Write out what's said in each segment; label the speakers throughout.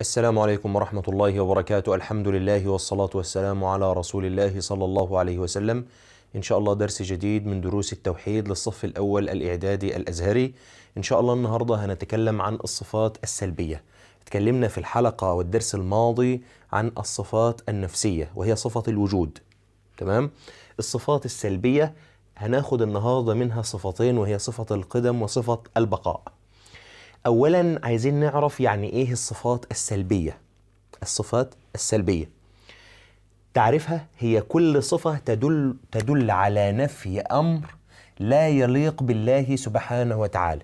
Speaker 1: السلام عليكم ورحمة الله وبركاته. الحمد لله والصلاة والسلام على رسول الله صلى الله عليه وسلم. إن شاء الله درس جديد من دروس التوحيد للصف الأول الإعدادي الأزهري. إن شاء الله النهاردة هنتكلم عن الصفات السلبية. تكلمنا في الحلقة والدرس الماضي عن الصفات النفسية وهي صفة الوجود. تمام؟ الصفات السلبية هناخد النهاردة منها صفتين وهي صفة القدم وصفة البقاء. اولا عايزين نعرف يعني إيه الصفات السلبية. الصفات السلبية. تعرفها هي كل صفة تدل تدل على نفي أمر لا يليق بالله سبحانه وتعالى.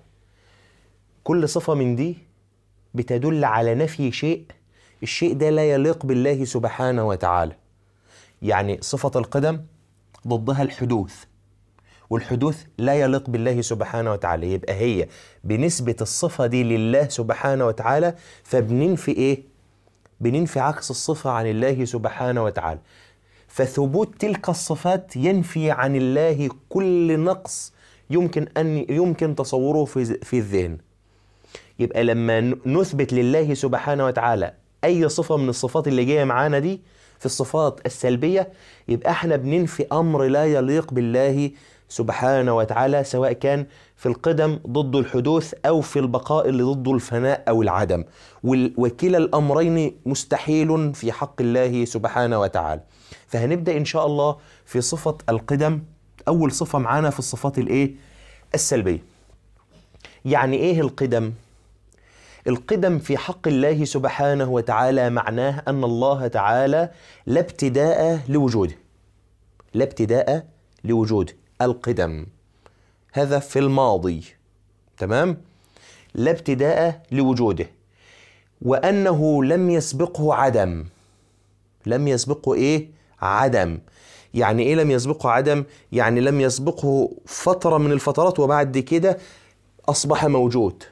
Speaker 1: كل صفة من دي بتدل على نفي شيء. الشيء ده لا يليق بالله سبحانه وتعالى. يعني صفة القدم ضدها الحدوث. والحدوث لا يليق بالله سبحانه وتعالى. يبقى هي بنسبة الصفة دي لله سبحانه وتعالى فبننفي إيه؟ بننفي عكس الصفة عن الله سبحانه وتعالى. فثبوت تلك الصفات ينفي عن الله كل نقص يمكن أن يمكن تصوره في في الذهن. يبقى لما نثبت لله سبحانه وتعالى أي صفة من الصفات اللي جاية معانا دي في الصفات السلبية يبقى إحنا بننفي أمر لا يليق بالله سبحانه وتعالى سواء كان في القدم ضد الحدوث أو في البقاء اللي ضده الفناء أو العدم. وكلا الأمرين مستحيل في حق الله سبحانه وتعالى. فهنبدأ إن شاء الله في صفة القدم. أول صفة معانا في الصفات الإيه؟ السلبية. يعني إيه القدم؟ القدم في حق الله سبحانه وتعالى معناه أن الله تعالى لا ابتداء لوجوده. لا ابتداء لوجوده. القدم. هذا في الماضي تمام؟ لا ابتداء لوجوده. وأنه لم يسبقه عدم. لم يسبقه إيه؟ عدم. يعني إيه لم يسبقه عدم؟ يعني لم يسبقه فترة من الفترات وبعد كده أصبح موجود.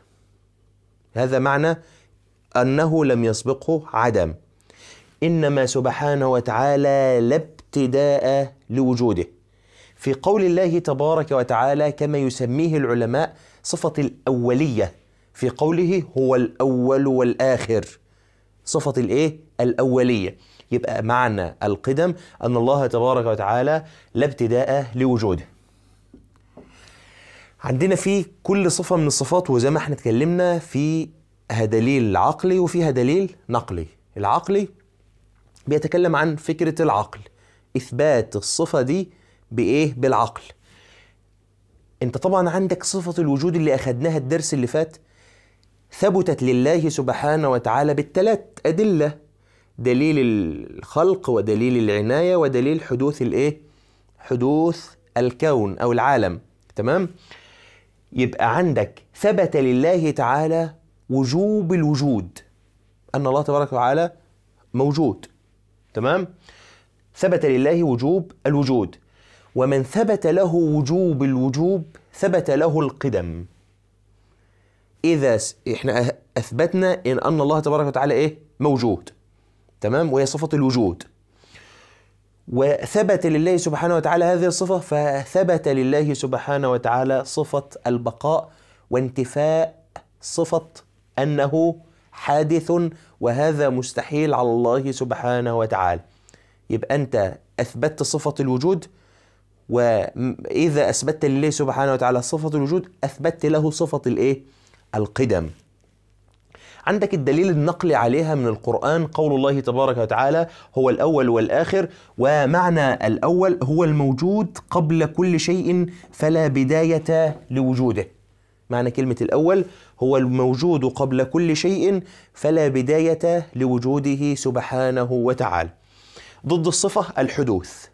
Speaker 1: هذا معنى أنه لم يسبقه عدم. إنما سبحانه وتعالى لا ابتداء لوجوده. في قول الله تبارك وتعالى كما يسميه العلماء صفة الأولية. في قوله هو الأول والآخر. صفة الإيه؟ الأولية. يبقى معنى القدم أن الله تبارك وتعالى لا ابتداء لوجوده. عندنا في كل صفة من الصفات وزي ما إحنا اتكلمنا فيها دليل عقلي وفيها دليل نقلي العقلي بيتكلم عن فكرة العقل. إثبات الصفة دي بإيه؟ بالعقل. أنت طبعا عندك صفة الوجود اللي أخدناها الدرس اللي فات. ثبتت لله سبحانه وتعالى بالثلاث أدلة دليل الخلق ودليل العناية ودليل حدوث الإيه؟ حدوث الكون أو العالم. تمام؟ يبقى عندك ثبت لله تعالى وجوب الوجود. أن الله تبارك وتعالى موجود. تمام؟ ثبت لله وجوب الوجود. ومن ثبت له وجوب الوجوب ثبت له القدم. إذا إحنا أثبتنا إن أن الله تبارك وتعالى إيه؟ موجود. تمام؟ وهي صفة الوجود. وثبت لله سبحانه وتعالى هذه الصفة فثبت لله سبحانه وتعالى صفة البقاء وانتفاء صفة أنه حادث وهذا مستحيل على الله سبحانه وتعالى. يبقى أنت أثبتت صفة الوجود وإذا أثبتت لله سبحانه وتعالى صفة الوجود أثبتت له صفة الإيه؟ القدم. عندك الدليل النقلي عليها من القرآن قول الله تبارك وتعالى هو الأول والآخر ومعنى الأول هو الموجود قبل كل شيء فلا بداية لوجوده. معنى كلمة الأول هو الموجود قبل كل شيء فلا بداية لوجوده سبحانه وتعالى. ضد الصفة الحدوث.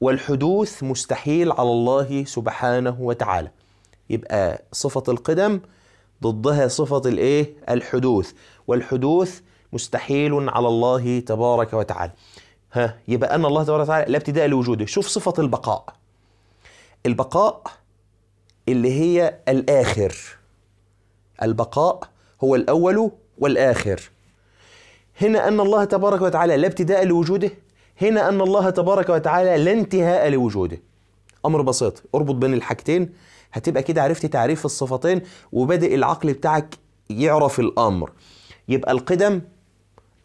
Speaker 1: والحدوث مستحيل على الله سبحانه وتعالى. يبقى صفة القدم ضدها صفة الإيه؟ الحدوث. والحدوث مستحيل على الله تبارك وتعالى. ها يبقى أن الله تبارك وتعالى لا ابتداء لوجوده. شوف صفة البقاء. البقاء اللي هي الآخر. البقاء هو الأول والآخر. هنا أن الله تبارك وتعالى لا ابتداء لوجوده هنا أن الله تبارك وتعالى لا انتهاء لوجوده. أمر بسيط اربط بين الحاجتين. هتبقى كده عرفت تعريف الصفتين وبدأ العقل بتاعك يعرف الأمر. يبقى القدم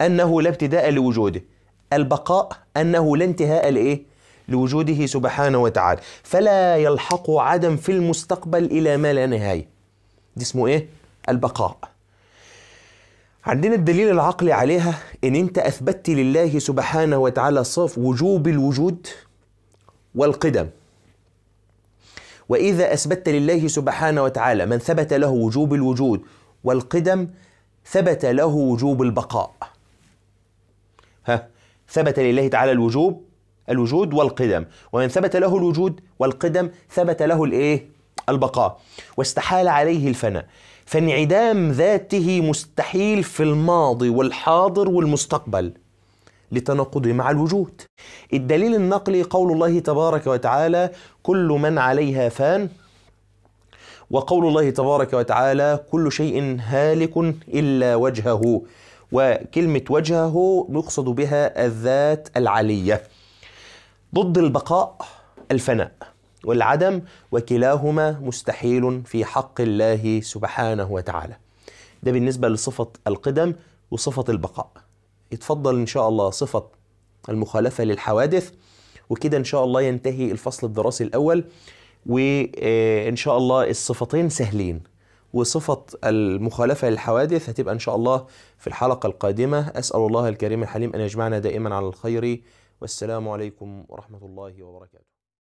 Speaker 1: أنه لا ابتداء لوجوده. البقاء أنه لا انتهاء لإيه؟ لوجوده سبحانه وتعالى. فلا يلحق عدم في المستقبل إلى ما لا نهاية. دي اسمه إيه؟ البقاء. عندنا الدليل العقلي عليها إن أنت أثبتت لله سبحانه وتعالى صف وجوب الوجود والقدم. وإذا أثبتت لله سبحانه وتعالى من ثبت له وجوب الوجود والقدم ثبت له وجوب البقاء. ها؟ ثبت لله تعالى الوجوب الوجود والقدم. ومن ثبت له الوجود والقدم ثبت له الإيه؟ البقاء واستحال عليه الفناء. فانعدام ذاته مستحيل في الماضي والحاضر والمستقبل لتناقضه مع الوجود. الدليل النقلي قول الله تبارك وتعالى كل من عليها فان وقول الله تبارك وتعالى كل شيء هالك إلا وجهه وكلمة وجهه يقصد بها الذات العلية. ضد البقاء الفناء. والعدم وكلاهما مستحيل في حق الله سبحانه وتعالى. ده بالنسبة لصفة القدم وصفة البقاء. يتفضل إن شاء الله صفة المخالفة للحوادث وكده إن شاء الله ينتهي الفصل الدراسي الأول وإن شاء الله الصفتين سهلين. وصفة المخالفة للحوادث هتبقى إن شاء الله في الحلقة القادمة. أسأل الله الكريم الحليم أن يجمعنا دائما على الخير. والسلام عليكم ورحمة الله وبركاته.